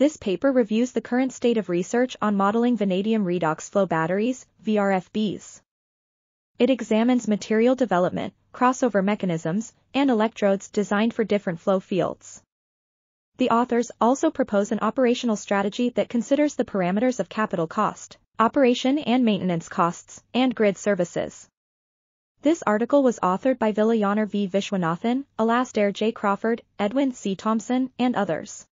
This paper reviews the current state of research on modeling vanadium redox flow batteries, VRFBs. It examines material development, crossover mechanisms, and electrodes designed for different flow fields. The authors also propose an operational strategy that considers the parameters of capital cost, operation and maintenance costs, and grid services. This article was authored by Vilayanur V. Viswanathan, Alasdair J. Crawford, Edwin C. Thomsen, and others.